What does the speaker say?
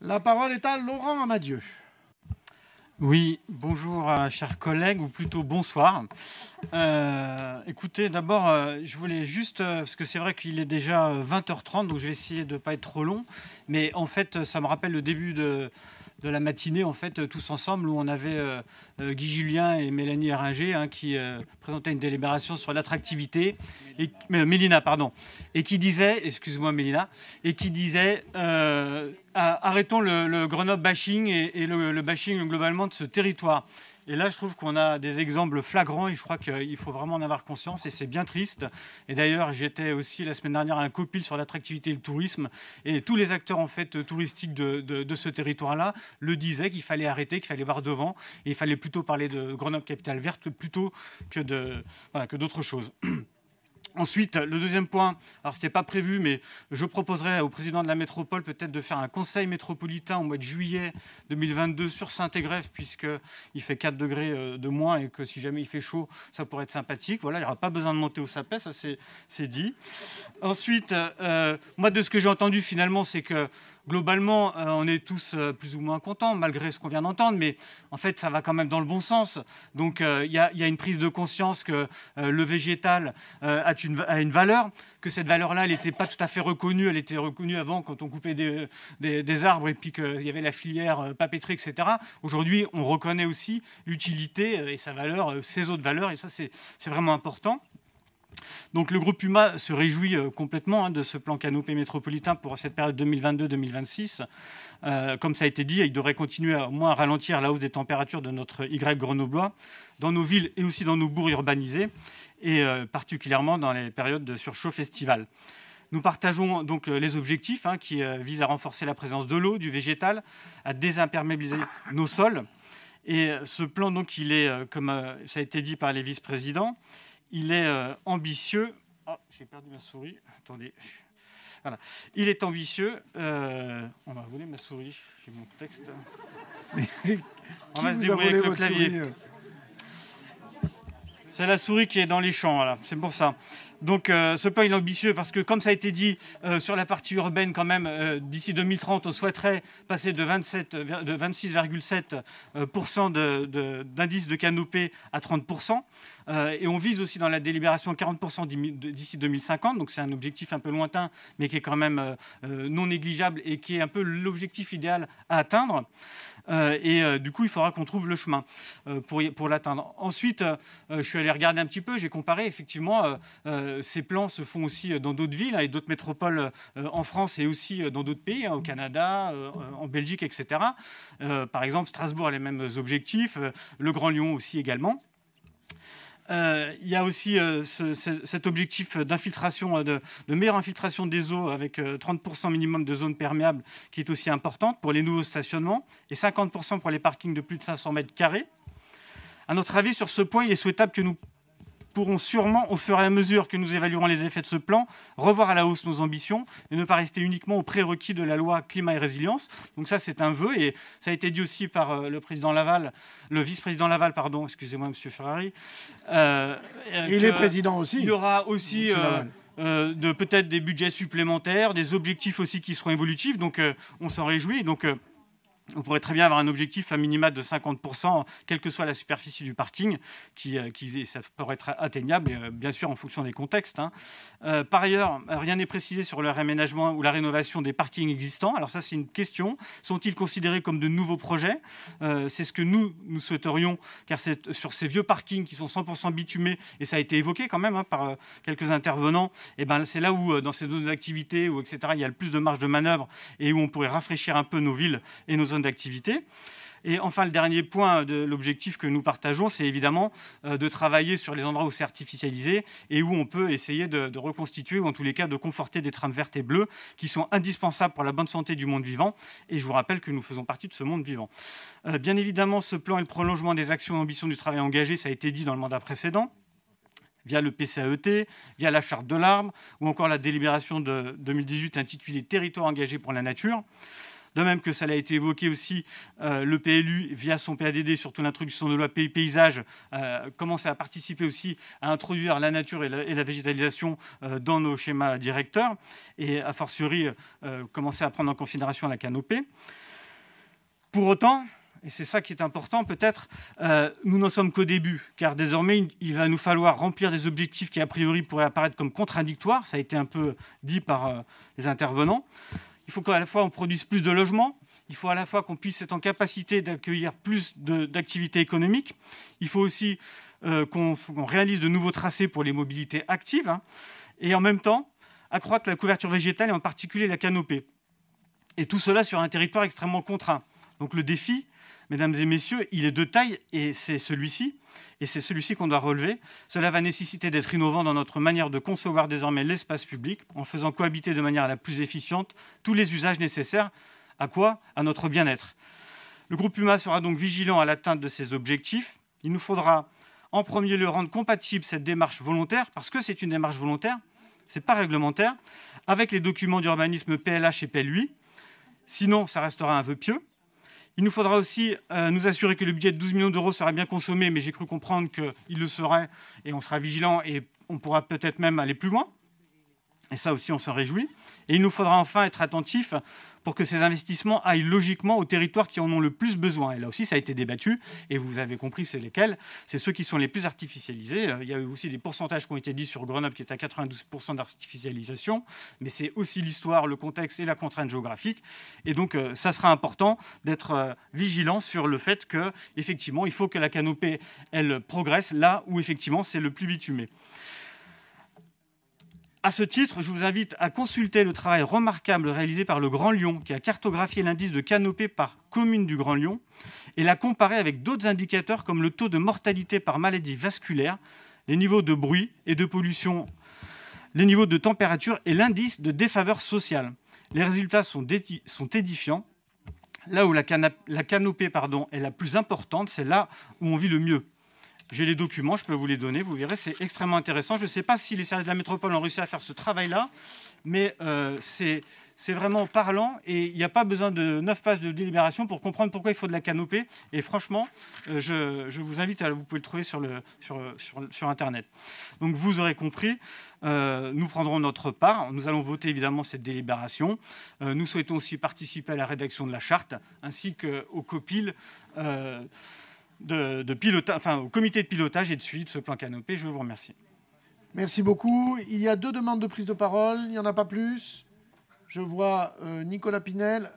La parole est à Laurent Amadieu. Oui, bonjour euh, chers collègues, ou plutôt bonsoir. Euh, écoutez, d'abord, euh, je voulais juste, parce que c'est vrai qu'il est déjà 20h30, donc je vais essayer de ne pas être trop long, mais en fait, ça me rappelle le début de, de la matinée, en fait, tous ensemble, où on avait euh, euh, Guy Julien et Mélanie Eringer hein, qui euh, présentaient une délibération sur l'attractivité, et Mélina, pardon, et qui disait, excuse-moi Mélina, et qui disait arrêtons le, Grenoble bashing et, le, bashing globalement de ce territoire. Et là, je trouve qu'on a des exemples flagrants et je crois qu'il faut vraiment en avoir conscience et c'est bien triste. Et d'ailleurs, j'étais aussi la semaine dernière à un copil sur l'attractivité et le tourisme et tous les acteurs en fait touristiques de, ce territoire-là le disaient qu'il fallait arrêter, qu'il fallait voir devant et il fallait plutôt parler de Grenoble capitale verte plutôt que d'autres choses. Ensuite, le deuxième point, alors ce n'était pas prévu, mais je proposerai au président de la métropole peut-être de faire un conseil métropolitain au mois de juillet 2022 sur Saint-Égrève, puisqu'il fait 4 degrés euh, de moins et que si jamais il fait chaud, ça pourrait être sympathique. Voilà, il n'y aura pas besoin de monter au sapin, ça c'est dit. Ensuite, euh, moi de ce que j'ai entendu finalement, c'est que globalement, euh, on est tous plus ou moins contents, malgré ce qu'on vient d'entendre, mais en fait, ça va quand même dans le bon sens. Donc, il y, a une prise de conscience que le végétal a une, valeur, que cette valeur-là, elle n'était pas tout à fait reconnue. Elle était reconnue avant quand on coupait des, arbres et puis qu'il y avait la filière papeterie, etc. Aujourd'hui, on reconnaît aussi l'utilité et sa valeur, ses autres valeurs, et ça, c'est vraiment important. Donc le groupe Puma se réjouit euh, complètement hein, de ce plan canopé métropolitain pour cette période 2022-2026. Euh, comme ça a été dit, il devrait continuer à, au moins à ralentir la hausse des températures de notre Y grenoblois dans nos villes et aussi dans nos bourgs urbanisés, et euh, particulièrement dans les périodes de surchauffe estivale. Nous partageons donc les objectifs hein, qui visent à renforcer la présence de l'eau, du végétal, à désimperméabiliser nos sols. Et ce plan, donc, il est, comme ça a été dit par les vice-présidents, il est euh, ambitieux. Oh, j'ai perdu ma souris. Attendez. Voilà. Il est ambitieux. Euh, on va voler ma souris. J'ai mon texte. on va se débrouiller avec le clavier. C'est la souris qui est dans les champs. Voilà. C'est pour ça. Donc euh, ce plan est ambitieux parce que, comme ça a été dit, euh, sur la partie urbaine, quand même, euh, d'ici 2030, on souhaiterait passer de, 26,7% d'indice de, de canopée à 30%. Et on vise aussi dans la délibération 40% d'ici 2050. Donc c'est un objectif un peu lointain, mais qui est quand même non négligeable et qui est un peu l'objectif idéal à atteindre. et du coup, il faudra qu'on trouve le chemin pour, l'atteindre. Ensuite, je suis allé regarder un petit peu, j'ai comparé effectivement euh, ces plans se font aussi dans d'autres villes hein, et d'autres métropoles euh, en France et aussi dans d'autres pays, hein, au Canada, euh, en Belgique, etc. par exemple, Strasbourg a les mêmes objectifs, le Grand Lyon aussi également. Il y a aussi cet objectif d'infiltration, de, meilleure infiltration des eaux avec 30% minimum de zones perméables qui est aussi importante pour les nouveaux stationnements et 50% pour les parkings de plus de 500 mètres carrés. À notre avis, sur ce point, il est souhaitable que nous pourrons sûrement, au fur et à mesure que nous évaluerons les effets de ce plan, revoir à la hausse nos ambitions et ne pas rester uniquement aux prérequis de la loi climat et résilience. Donc ça, c'est un vœu et ça a été dit aussi par euh, le président Laval, le vice-président Laval, pardon, excusez-moi, Monsieur Ferrari. Euh, il est président aussi. Il y aura aussi. Euh, de peut-être des budgets supplémentaires, des objectifs aussi qui seront évolutifs. Donc, on s'en réjouit. Donc, on pourrait très bien avoir un objectif à minima de 50%, quelle que soit la superficie du parking, qui, euh, ça pourrait être atteignable, euh, bien sûr en fonction des contextes. Hein. Euh, par ailleurs, rien n'est précisé sur le réaménagement ou la rénovation des parkings existants. Alors ça, c'est une question. Sont-ils considérés comme de nouveaux projets? C'est ce que nous, nous souhaiterions, car sur ces vieux parkings qui sont 100% bitumés, et ça a été évoqué quand même hein, par quelques intervenants, et ben, c'est là où, dans ces zones d'activité, ou etc., il y a le plus de marge de manœuvre, et où on pourrait rafraîchir un peu nos villes et nos zones d'activité. Et enfin, le dernier point de l'objectif que nous partageons, c'est évidemment euh, de travailler sur les endroits où c'est artificialisé et où on peut essayer de, reconstituer ou en tous les cas de conforter des trames vertes et bleues qui sont indispensables pour la bonne santé du monde vivant. Et je vous rappelle que nous faisons partie de ce monde vivant. Euh, bien évidemment, ce plan est le prolongement des actions et ambitions du travail engagé, ça a été dit dans le mandat précédent via le PCAET, via la charte de l'arbre, ou encore la délibération de 2018 intitulée Territoire engagé pour la nature. De même que ça a été évoqué aussi, euh, le PLU, via son PADD, surtout l'introduction de loi pays paysage, euh, à participer aussi à introduire la nature et la, végétalisation euh, dans nos schémas directeurs, et a fortiori commencer à prendre en considération la canopée. Pour autant, et c'est ça qui est important peut-être, nous n'en sommes qu'au début, car désormais, il va nous falloir remplir des objectifs qui, a priori, pourraient apparaître comme contradictoires. Ça a été un peu dit par les intervenants. Il faut qu'à la fois on produise plus de logements, il faut à la fois qu'on puisse être en capacité d'accueillir plus d'activités économiques, il faut aussi euh, qu'on réalise de nouveaux tracés pour les mobilités actives, hein, et en même temps accroître la couverture végétale et en particulier la canopée. Et tout cela sur un territoire extrêmement contraint. Donc le défi, mesdames et messieurs, il est de taille et c'est celui-ci. Et c'est celui-ci qu'on doit relever. Cela va nécessiter d'être innovant dans notre manière de concevoir désormais l'espace public, en faisant cohabiter de manière la plus efficiente tous les usages nécessaires. À quoi? À notre bien-être. Le groupe Puma sera donc vigilant à l'atteinte de ces objectifs. Il nous faudra en premier lieu rendre compatible cette démarche volontaire, parce que c'est une démarche volontaire, ce n'est pas réglementaire, avec les documents d'urbanisme PLH et PLUI. Sinon, ça restera un vœu pieux. Il nous faudra aussi euh, nous assurer que le budget de 12 millions d'euros sera bien consommé, mais j'ai cru comprendre qu'il le serait, et on sera vigilant, et on pourra peut-être même aller plus loin. Et ça aussi, on s'en réjouit. Et il nous faudra enfin être attentif pour que ces investissements aillent logiquement aux territoires qui en ont le plus besoin. Et là aussi, ça a été débattu, et vous avez compris c'est lesquels. C'est ceux qui sont les plus artificialisés. Euh, il y a eu aussi des pourcentages qui ont été dits sur Grenoble, qui est à 92% d'artificialisation, mais c'est aussi l'histoire, le contexte et la contrainte géographique. Et donc, euh, ça sera important d'être euh, vigilant sur le fait que, effectivement, il faut que la canopée, elle progresse là où, effectivement, c'est le plus bitumé. À ce titre, je vous invite à consulter le travail remarquable réalisé par le Grand Lyon, qui a cartographié l'indice de canopée par commune du Grand Lyon, et l'a comparé avec d'autres indicateurs comme le taux de mortalité par maladie vasculaire, les niveaux de bruit et de pollution, les niveaux de température et l'indice de défaveur sociale. Les résultats sont, édifiants. Là où la, canopée est la plus importante, c'est là où on vit le mieux. J'ai les documents, je peux vous les donner, vous verrez, c'est extrêmement intéressant. Je ne sais pas si les services de la métropole ont réussi à faire ce travail-là, mais euh, c'est vraiment parlant et il n'y a pas besoin de neuf pages de délibération pour comprendre pourquoi il faut de la canopée. Et franchement, euh, je, vous invite à vous pouvez le trouver sur, Internet. Donc vous aurez compris, euh, nous prendrons notre part. Nous allons voter évidemment cette délibération. nous souhaitons aussi participer à la rédaction de la charte ainsi qu'au COPIL au comité de pilotage et de suivi de ce plan canopé. Je vous remercie. Merci beaucoup. Il y a deux demandes de prise de parole. Il n'y en a pas plus. Je vois euh, Nicolas Pinel.